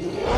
Yeah.